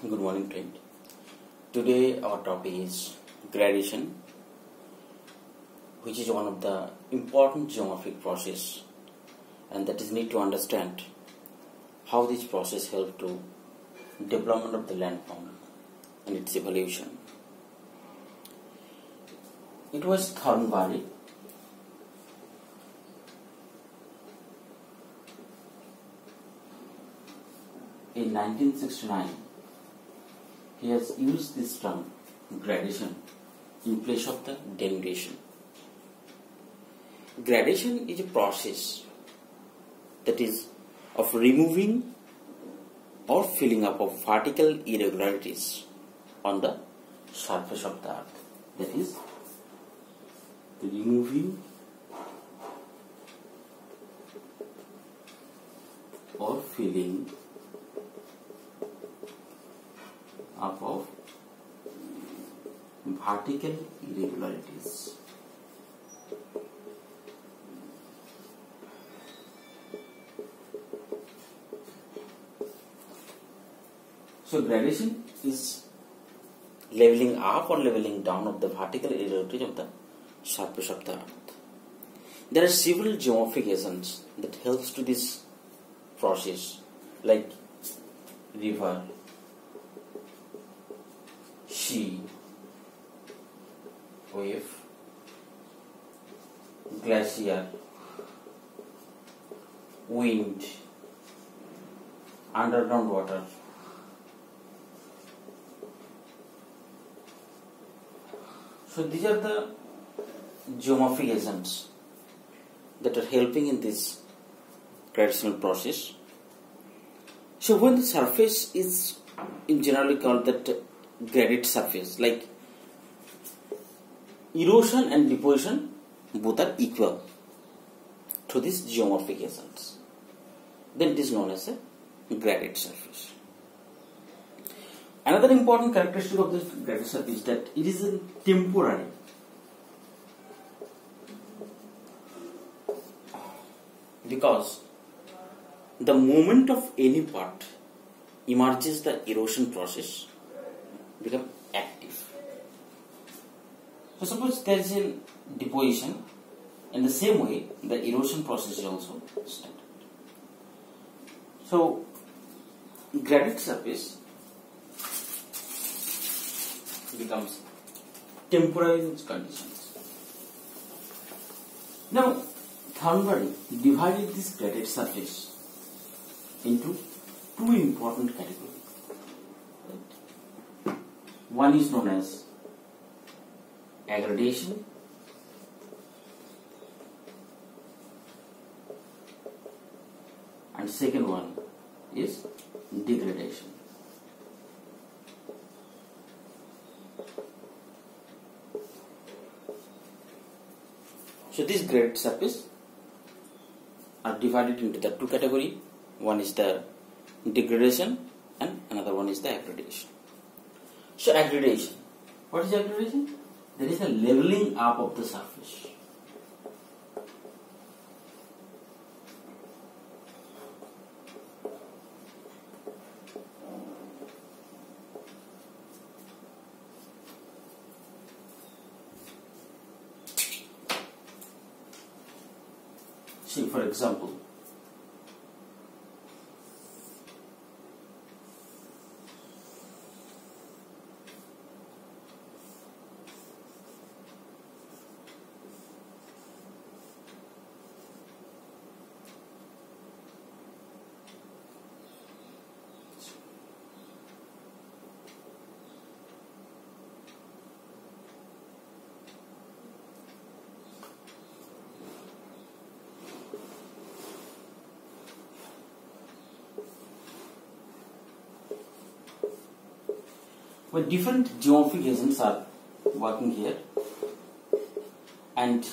Good morning, friend. Today our topic is gradation, which is one of the important geomorphic process, and that is need to understand how this process help to development of the landform and its evolution. It was Thornbury in 1969 he has used this term gradation in place of the denudation. Gradation is a process that is of removing or filling up of vertical irregularities on the surface of the earth. That is the removing or filling up of vertical irregularities. So gradation is leveling up or leveling down of the vertical irregularities of the surface of the earth. There are several geomorphic agents that helps to this process like river, sea, wave, glacier, wind, underground water. So these are the geomorphic agents that are helping in this gradational process. So when the surface is in generally called that graded surface. Like erosion and deposition both are equal to these geomorphic agents then it is known as a graded surface. Another important characteristic of this graded surface is that it is a temporary. Because the moment of any part emerges the erosion process become active. So suppose there is a deposition in the same way the erosion process is also started. So graded surface becomes temporary conditions. Now Thornbury divided this graded surface into two important categories. One is known as aggradation and second one is degradation. So this graded surface are divided into the two category. One is the degradation and another one is the aggradation. So aggradation. What is aggradation? There is a leveling up of the surface. See, for example, where different geomorphic agents are working here and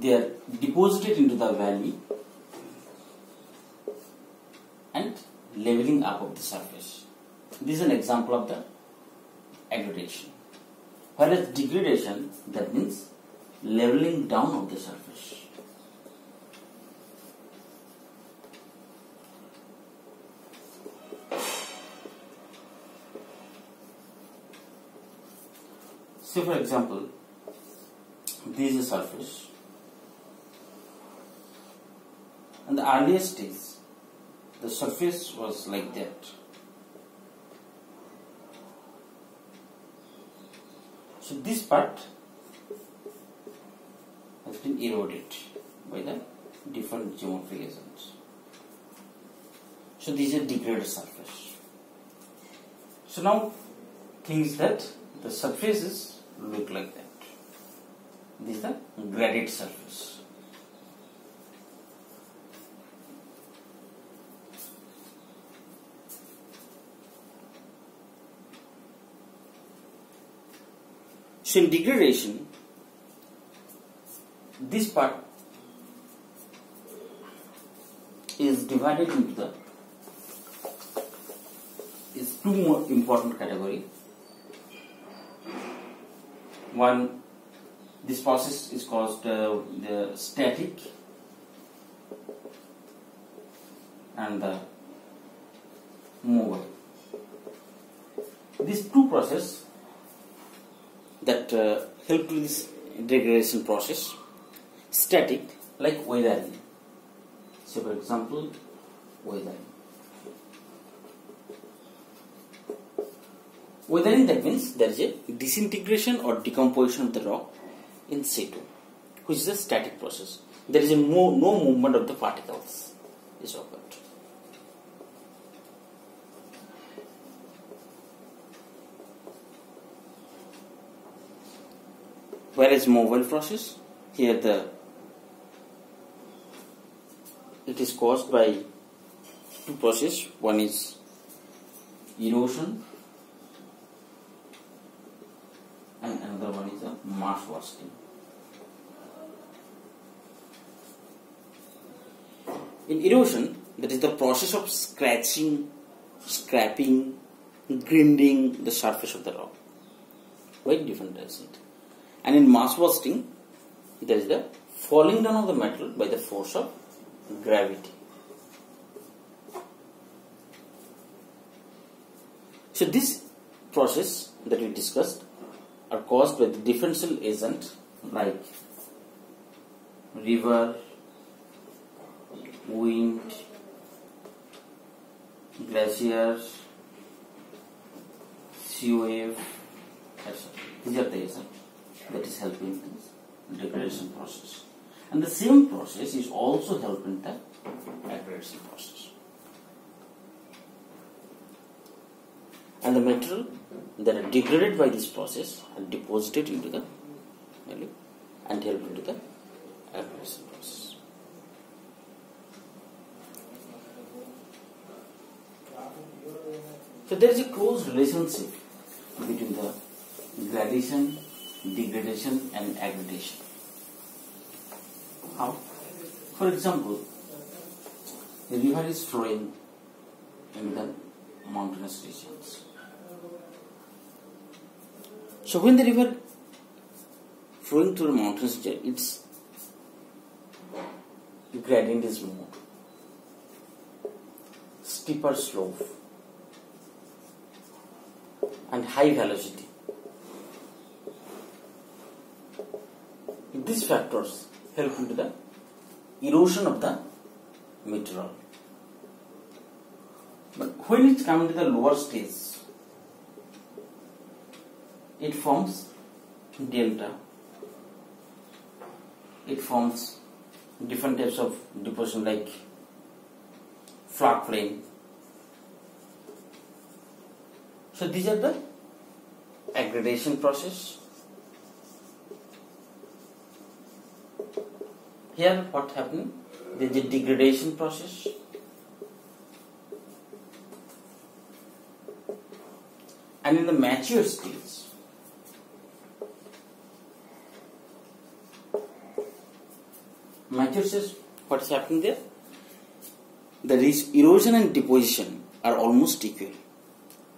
they are deposited into the valley and leveling up of the surface. This is an example of the aggradation. Whereas degradation, that means leveling down of the surface. Say for example this is a surface. And the earliest days the surface was like that. So this part has been eroded by the different geomorphic agents so these are degraded surface. So now things that the surfaces look like that this is the graded surface So in degradation, this part is divided into the is two more important category. One, this process is called uh, the static and the mobile. These two process that uh, help to this degradation process. Static, like weathering. So, for example, weathering. Weathering that means there is a disintegration or decomposition of the rock in situ, which is a static process. There is a no, no movement of the particles is occurred. whereas mobile process here the it is caused by two processes. one is erosion and another one is a mass wasting. In erosion that is the process of scratching scraping grinding the surface of the rock. Quite different isn't it? And in mass wasting there is the falling down of the metal by the force of gravity. So this process that we discussed are caused by the differential agent like river, wind, glaciers, sea wave, etc. These are the agents that is helping this degradation process. And the same process is also helping the aggradation process. And the material that are degraded by this process are deposited into the value and help into the aggradation process. So there is a close relationship between the gradation degradation and aggradation. How? For example, the river is flowing in the mountainous regions. So when the river flowing through the mountains, its gradient is more, steeper slope, and high velocity. these factors help into the erosion of the material. But when it comes to the lower stage, it forms delta. It forms different types of deposition like floodplain. So these are the aggradation process Here what happened There is a degradation process. And in the mature stage, mature stage, what is happening there? The erosion and deposition are almost equal.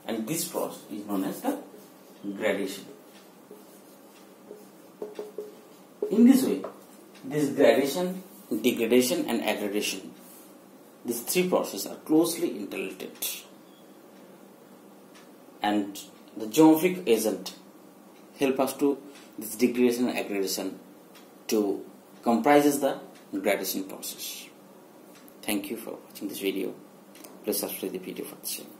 And this process is known as the gradation. In this way, this gradation, degradation and aggradation, these three processes are closely interrelated. And the geomorphic agent help us to this degradation and aggradation to comprises the gradation process. Thank you for watching this video. Please subscribe the video for the same.